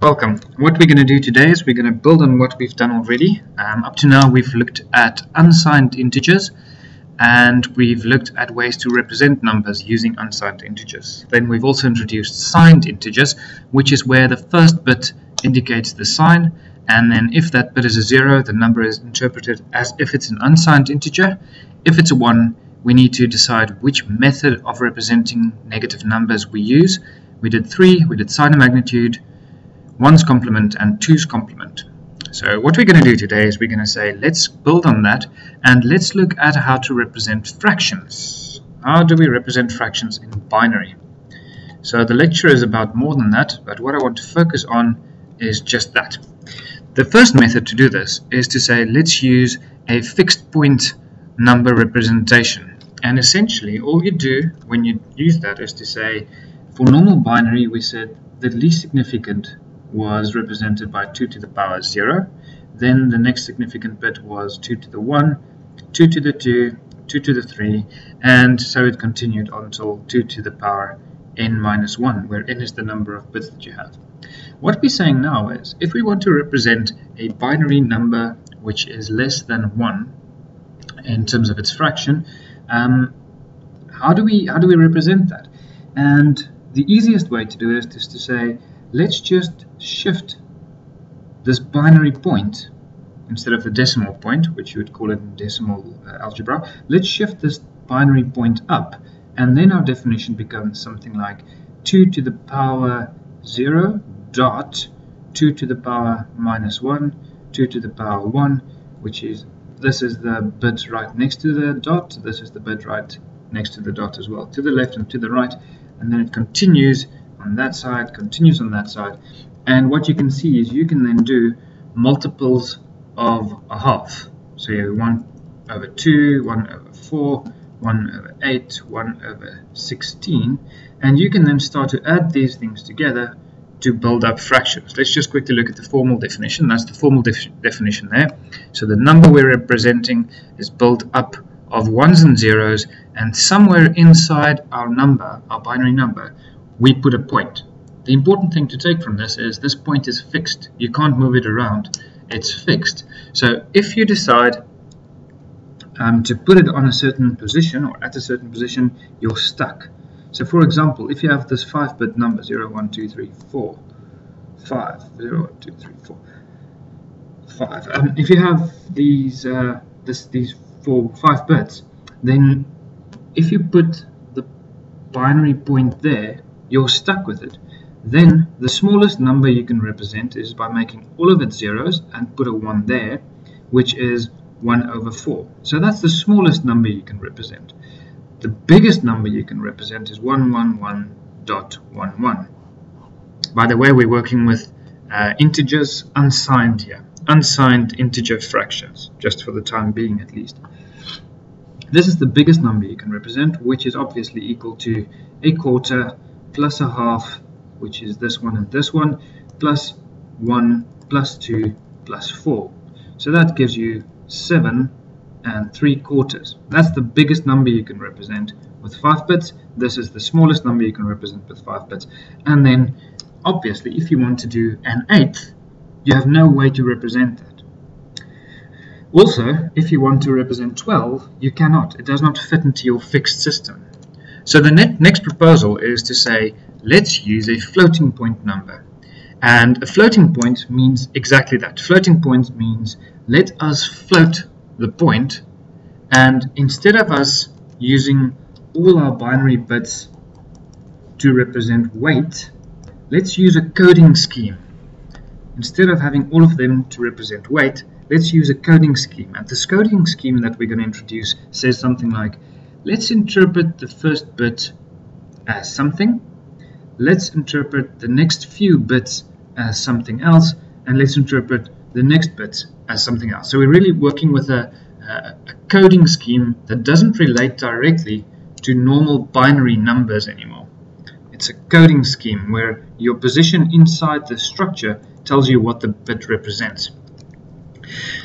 Welcome. What we're going to do today is we're going to build on what we've done already. Um, up to now we've looked at unsigned integers and we've looked at ways to represent numbers using unsigned integers. Then we've also introduced signed integers which is where the first bit indicates the sign and then if that bit is a zero the number is interpreted as if it's an unsigned integer. If it's a 1 we need to decide which method of representing negative numbers we use. We did 3, we did sign of magnitude, 1's complement and two's complement. So what we're going to do today is we're going to say let's build on that and let's look at how to represent fractions. How do we represent fractions in binary? So the lecture is about more than that, but what I want to focus on is just that. The first method to do this is to say let's use a fixed point number representation. And essentially all you do when you use that is to say for normal binary we said the least significant was represented by 2 to the power 0. Then the next significant bit was 2 to the 1, 2 to the 2, 2 to the 3, and so it continued until 2 to the power n minus 1, where n is the number of bits that you have. What we're saying now is, if we want to represent a binary number which is less than 1 in terms of its fraction, um, how do we how do we represent that? And the easiest way to do it is to say let's just shift this binary point instead of the decimal point, which you would call it in decimal uh, algebra, let's shift this binary point up and then our definition becomes something like 2 to the power 0 dot 2 to the power minus 1, 2 to the power 1, which is this is the bit right next to the dot, this is the bit right next to the dot as well, to the left and to the right, and then it continues on that side, continues on that side. And what you can see is you can then do multiples of a half. So you have 1 over 2, 1 over 4, 1 over 8, 1 over 16. And you can then start to add these things together to build up fractions. Let's just quickly look at the formal definition. That's the formal def definition there. So the number we're representing is built up of ones and zeros and somewhere inside our number, our binary number, we put a point. The important thing to take from this is this point is fixed. You can't move it around. It's fixed. So if you decide um, to put it on a certain position or at a certain position, you're stuck. So for example, if you have this 5-bit number 0, 1, 2, 3, 4, 5, 0, 1, 2, 3, 4, 5. Um, if you have these uh, this, these four, 5 bits, then if you put the binary point there, you're stuck with it. Then the smallest number you can represent is by making all of its zeros and put a 1 there, which is 1 over 4. So that's the smallest number you can represent. The biggest number you can represent is 111.11. By the way, we're working with uh, integers unsigned here, unsigned integer fractions, just for the time being at least. This is the biggest number you can represent, which is obviously equal to a quarter plus a half, which is this one and this one, plus 1 plus 2 plus 4. So that gives you 7 and 3 quarters. That's the biggest number you can represent with 5 bits. This is the smallest number you can represent with 5 bits. And then, obviously, if you want to do an eighth, you have no way to represent that. Also, if you want to represent 12, you cannot. It does not fit into your fixed system. So the next proposal is to say, let's use a floating point number. And a floating point means exactly that. Floating point means let us float the point and instead of us using all our binary bits to represent weight, let's use a coding scheme. Instead of having all of them to represent weight, let's use a coding scheme. And this coding scheme that we're going to introduce says something like Let's interpret the first bit as something. Let's interpret the next few bits as something else. And let's interpret the next bit as something else. So we're really working with a, a, a coding scheme that doesn't relate directly to normal binary numbers anymore. It's a coding scheme where your position inside the structure tells you what the bit represents.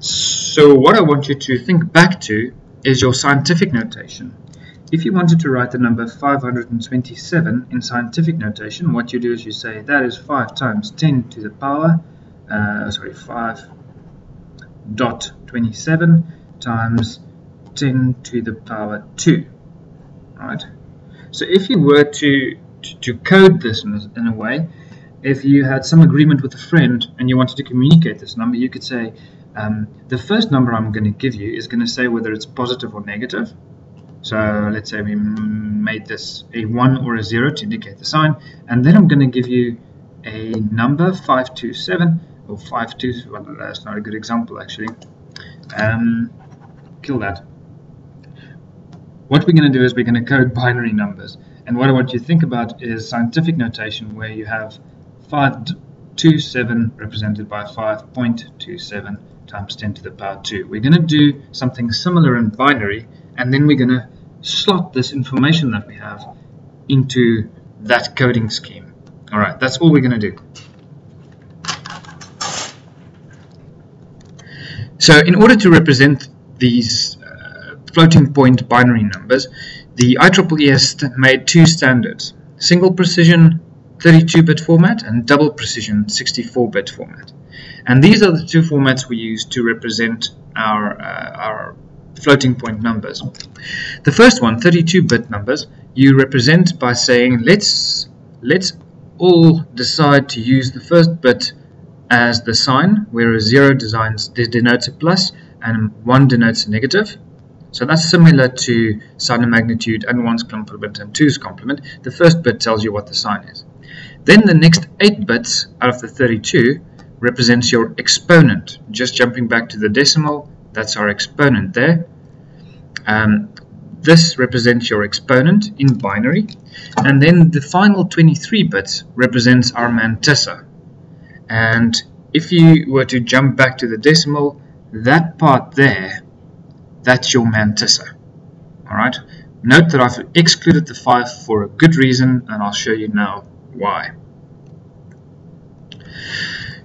So what I want you to think back to is your scientific notation. If you wanted to write the number 527 in scientific notation, what you do is you say that is 5 times 10 to the power, uh, sorry, 5 dot 27 times 10 to the power 2. Right? So if you were to, to, to code this in a, in a way, if you had some agreement with a friend and you wanted to communicate this number, you could say, um, the first number I'm going to give you is going to say whether it's positive or negative. So let's say we made this a 1 or a 0 to indicate the sign. And then I'm going to give you a number, 527, or 52, well, that's not a good example actually. Um, kill that. What we're going to do is we're going to code binary numbers. And what I want you to think about is scientific notation where you have 527 represented by 5.27 times 10 to the power 2. We're going to do something similar in binary and then we're going to slot this information that we have into that coding scheme. Alright, that's all we're going to do. So in order to represent these uh, floating point binary numbers, the IEEE has made two standards, single precision 32-bit format and double precision 64-bit format. And these are the two formats we use to represent our, uh, our floating point numbers. The first one, 32-bit numbers, you represent by saying let's let's all decide to use the first bit as the sign, where a 0 designs, denotes a plus and 1 denotes a negative. So that's similar to sign of magnitude and 1's complement and 2's complement. The first bit tells you what the sign is. Then the next 8 bits out of the 32 represents your exponent. Just jumping back to the decimal, that's our exponent there. Um, this represents your exponent in binary. And then the final 23 bits represents our mantissa. And if you were to jump back to the decimal, that part there, that's your mantissa. Alright? Note that I've excluded the 5 for a good reason, and I'll show you now why.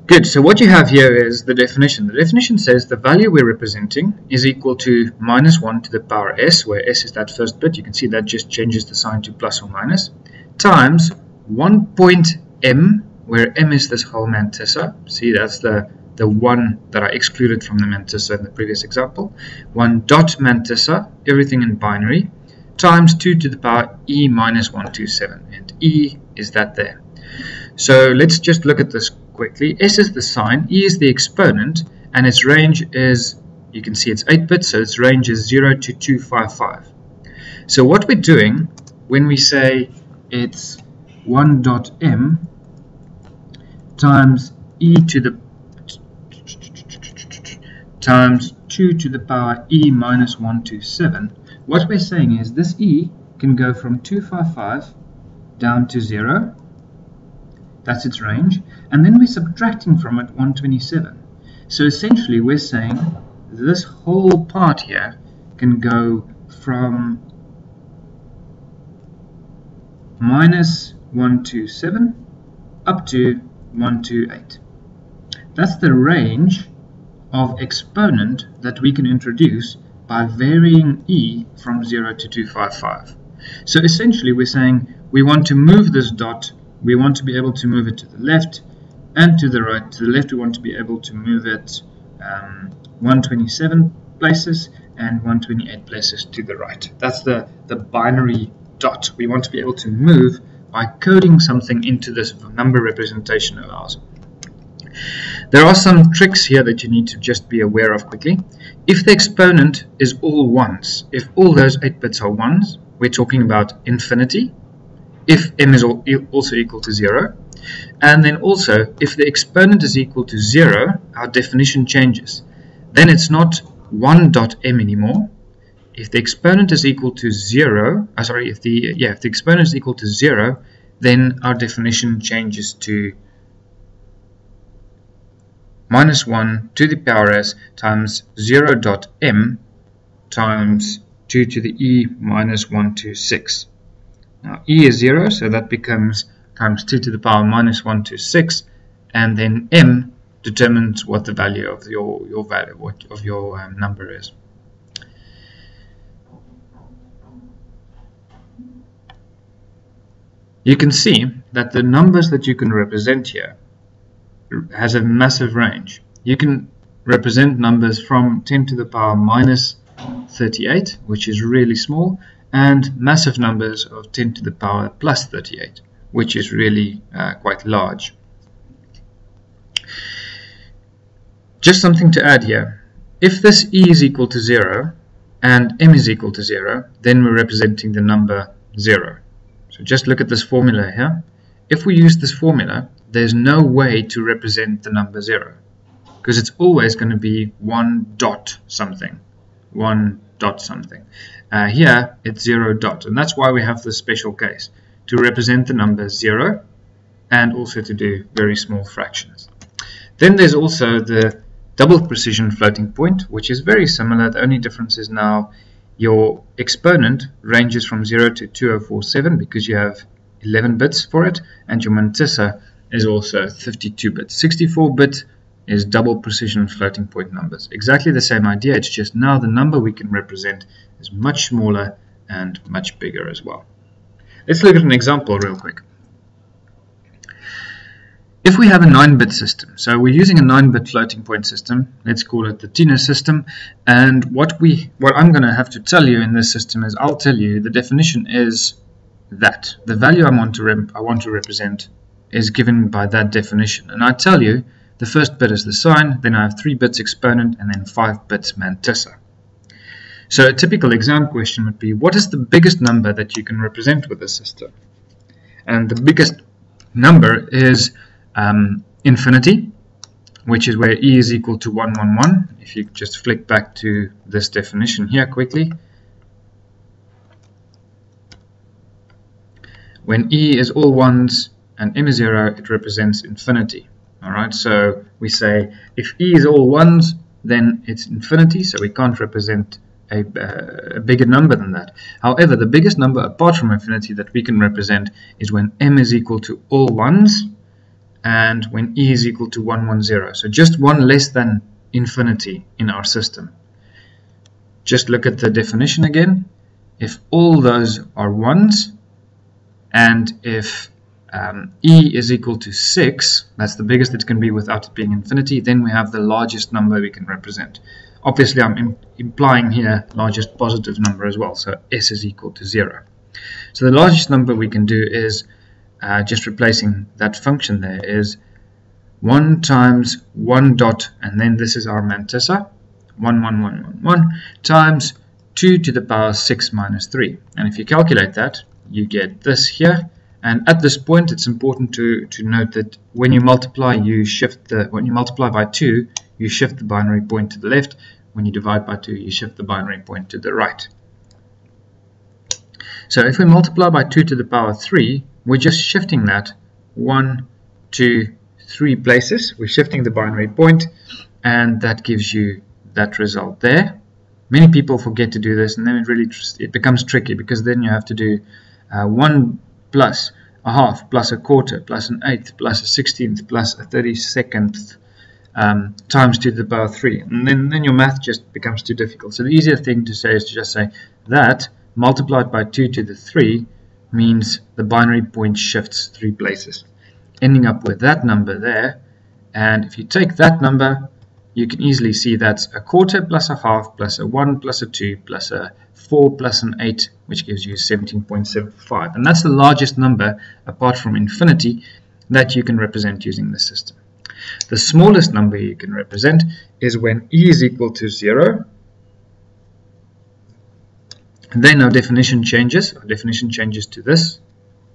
Good, so what you have here is the definition. The definition says the value we're representing is equal to minus 1 to the power s, where s is that first bit. You can see that just changes the sign to plus or minus, times 1 point m, where m is this whole mantissa. See, that's the, the 1 that I excluded from the mantissa in the previous example. 1 dot mantissa, everything in binary, times 2 to the power e minus 127. And e is that there. So let's just look at this quickly. S is the sign, E is the exponent, and its range is, you can see it's 8 bits, so its range is 0 to 255. So what we're doing when we say it's 1.m times e to the times 2 to the power e minus 127, what we're saying is this e can go from 255 down to 0, that's its range, and then we're subtracting from it 127. So essentially we're saying this whole part here can go from minus 127 up to 128. That's the range of exponent that we can introduce by varying e from 0 to 255. So essentially we're saying we want to move this dot, we want to be able to move it to the left, and to the right. To the left, we want to be able to move it um, 127 places and 128 places to the right. That's the, the binary dot. We want to be able to move by coding something into this number representation of ours. There are some tricks here that you need to just be aware of quickly. If the exponent is all ones, if all those 8 bits are ones, we're talking about infinity. If m is also equal to 0, and then also, if the exponent is equal to 0, our definition changes. Then it's not 1 dot m anymore. If the exponent is equal to 0, uh, sorry, if the yeah, if the exponent is equal to 0, then our definition changes to minus 1 to the power s times 0 dot m times 2 to the e minus 126. Now e is 0, so that becomes times 2 to the power minus 1 to 6 and then m determines what the value of your your value what of your um, number is you can see that the numbers that you can represent here has a massive range. You can represent numbers from 10 to the power minus 38, which is really small, and massive numbers of 10 to the power plus 38, which is really uh, quite large. Just something to add here. If this e is equal to 0 and m is equal to 0, then we're representing the number 0. So just look at this formula here. If we use this formula, there's no way to represent the number 0 because it's always going to be 1 dot something. 1 dot something. Uh, here it's 0 dot and that's why we have this special case to represent the number 0 and also to do very small fractions. Then there's also the double precision floating point which is very similar. The only difference is now your exponent ranges from 0 to 2047 because you have 11 bits for it and your mantissa is also 52 bits. 64 bit is double precision floating point numbers. Exactly the same idea, it's just now the number we can represent is much smaller and much bigger as well. Let's look at an example real quick. If we have a 9-bit system, so we're using a 9-bit floating point system, let's call it the Tina system, and what we, what I'm going to have to tell you in this system is I'll tell you the definition is that. The value I want to, I want to represent is given by that definition, and I tell you the first bit is the sign, then I have 3 bits exponent, and then 5 bits mantissa. So a typical exam question would be, what is the biggest number that you can represent with this system? And the biggest number is um, infinity, which is where e is equal to 111. If you just flick back to this definition here quickly, when e is all ones and m is 0, it represents infinity. Alright, so we say if e is all ones, then it's infinity, so we can't represent a, uh, a, bigger number than that. However, the biggest number apart from infinity that we can represent is when m is equal to all ones, and when e is equal to 110. So just one less than infinity in our system. Just look at the definition again. If all those are ones, and if um, e is equal to 6, that's the biggest it can be without it being infinity, then we have the largest number we can represent. Obviously, I'm Im implying here largest positive number as well, so s is equal to 0. So the largest number we can do is uh, just replacing that function there is 1 times 1 dot, and then this is our mantissa, 1, 1, 1, 1, 1, times 2 to the power 6 minus 3. And if you calculate that, you get this here. And at this point, it's important to, to note that when you multiply, you shift the, when you multiply by 2, you shift the binary point to the left. When you divide by 2, you shift the binary point to the right. So if we multiply by 2 to the power 3, we're just shifting that one, two, three places. We're shifting the binary point, and that gives you that result there. Many people forget to do this, and then it really it becomes tricky because then you have to do uh, one plus a half plus a quarter plus an eighth plus a sixteenth plus a thirty second um, times to the power three, and then then your math just becomes too difficult. So the easier thing to say is to just say that multiplied by two to the three means the binary point shifts three places, ending up with that number there. And if you take that number, you can easily see that's a quarter plus a half plus a 1 plus a 2 plus a 4 plus an 8, which gives you 17.75. And that's the largest number, apart from infinity, that you can represent using the system. The smallest number you can represent is when e is equal to 0 and then our definition changes. Our definition changes to this,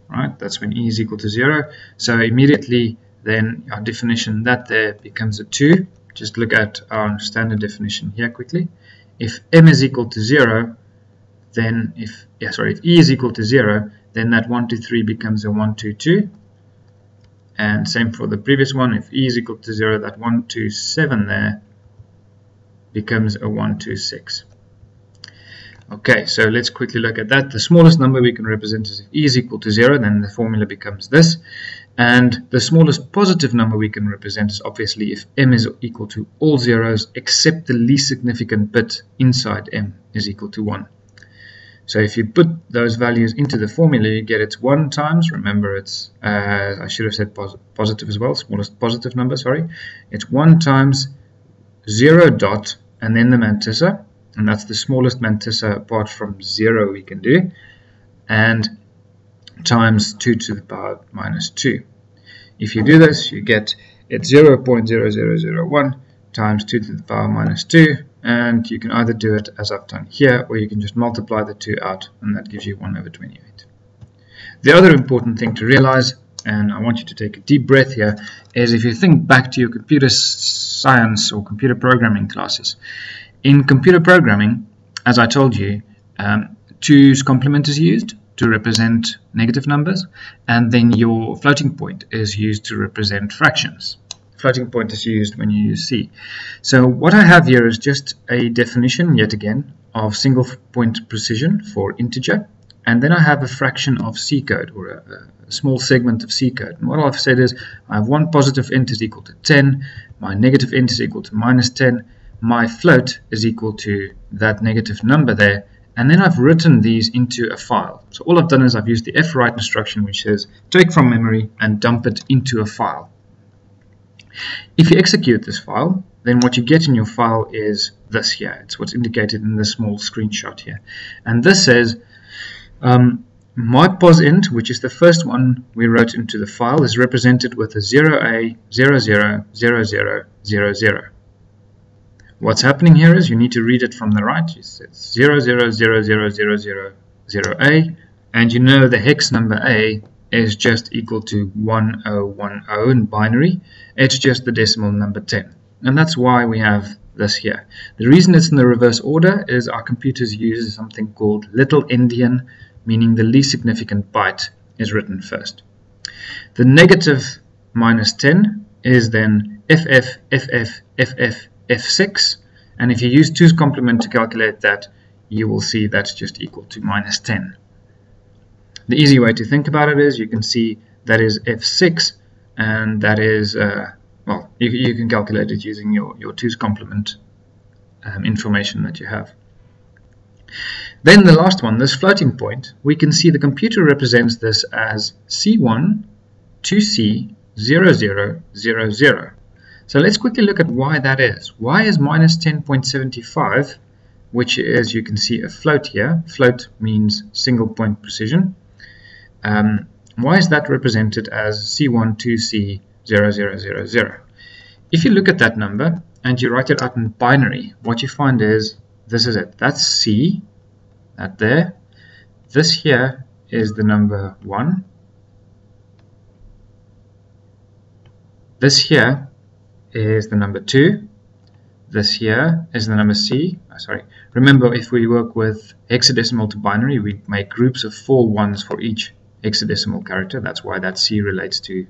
right? That's when e is equal to 0. So immediately then our definition that there becomes a 2. Just look at our standard definition here quickly. If m is equal to 0, then if, yeah, sorry, if e is equal to 0, then that 1, 2, 3 becomes a 1, 2, 2. And same for the previous one, if e is equal to 0, that 1, 2, 7 there becomes a 1, 2, 6. Okay, so let's quickly look at that. The smallest number we can represent is if e is equal to 0, then the formula becomes this. And the smallest positive number we can represent is obviously if m is equal to all zeros except the least significant bit inside m is equal to 1. So if you put those values into the formula, you get it's 1 times, remember it's, uh, I should have said pos positive as well, smallest positive number, sorry. It's 1 times 0 dot and then the mantissa, and that's the smallest mantissa apart from 0 we can do, and times 2 to the power minus 2. If you do this, you get it's 0.0001 times 2 to the power minus 2 and you can either do it as I've done here or you can just multiply the 2 out and that gives you 1 over 28. The other important thing to realize and I want you to take a deep breath here is if you think back to your computer science or computer programming classes. In computer programming, as I told you, um, 2's complement is used to represent negative numbers and then your floating point is used to represent fractions floating point is used when you use C. So what I have here is just a definition, yet again, of single point precision for integer. And then I have a fraction of C code, or a, a small segment of C code. And what I've said is, I have one positive int is equal to 10, my negative int is equal to minus 10, my float is equal to that negative number there, and then I've written these into a file. So all I've done is I've used the fwrite instruction which says take from memory and dump it into a file. If you execute this file, then what you get in your file is this here. It's what's indicated in this small screenshot here. And this says, um, my posint, which is the first one we wrote into the file, is represented with a 0a, 000000. What's happening here is you need to read it from the right. It's 000000a, and you know the hex number a is just equal to 1010 in binary. It's just the decimal number 10. And that's why we have this here. The reason it's in the reverse order is our computers use something called little endian, meaning the least significant byte is written first. The negative minus 10 is then FF, FF, FF, F6, and if you use 2's complement to calculate that, you will see that's just equal to minus 10. The easy way to think about it is you can see that is f6 and that is, uh, well, you, you, can calculate it using your, your 2's complement um, information that you have. Then the last one, this floating point, we can see the computer represents this as C1 2C 0000. So let's quickly look at why that is. Why is minus 10.75, which is, you can see a float here. Float means single point precision. Um, why is that represented as C12C0000? If you look at that number and you write it out in binary, what you find is this is it. That's C, that there. This here is the number 1. This here is the number 2. This here is the number C. Oh, sorry. Remember, if we work with hexadecimal to binary, we make groups of four ones for each hexadecimal character. That's why that C relates to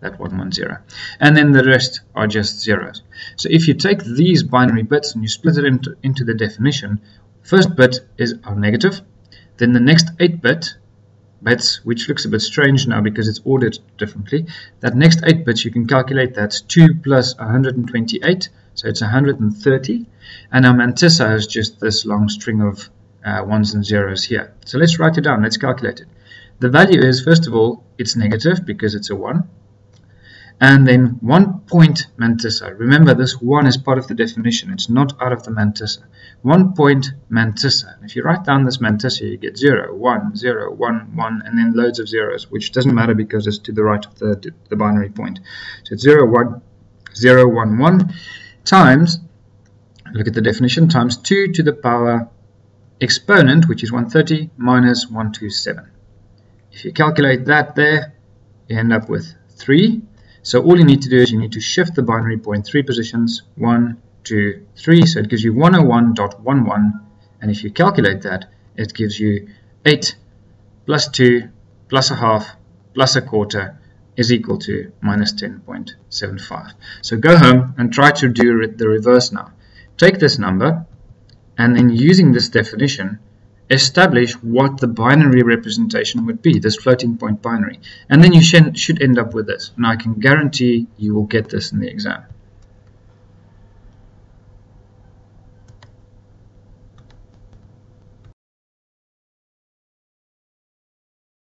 that 110. And then the rest are just zeros. So if you take these binary bits and you split it into, into the definition, first bit is our negative, then the next 8 bit bits, which looks a bit strange now because it's ordered differently, that next 8 bits you can calculate that's 2 plus 128, so it's 130, and our mantissa is just this long string of uh, ones and zeros here. So let's write it down, let's calculate it. The value is, first of all, it's negative because it's a 1. And then one point mantissa. Remember, this 1 is part of the definition. It's not out of the mantissa. One point mantissa. If you write down this mantissa, you get 0, 1, 0, 1, 1, and then loads of zeros, which doesn't matter because it's to the right of the, the binary point. So it's 0, 1, 0, 1, 1 times, look at the definition, times 2 to the power exponent, which is 130, minus 127. If you calculate that there, you end up with 3. So all you need to do is you need to shift the binary point 3 positions, one, two, three. So it gives you 101.11. And if you calculate that, it gives you 8 plus 2 plus a half plus a quarter is equal to minus 10.75. So go home and try to do it the reverse now. Take this number and then using this definition, establish what the binary representation would be, this floating point binary. And then you should end up with this. And I can guarantee you will get this in the exam.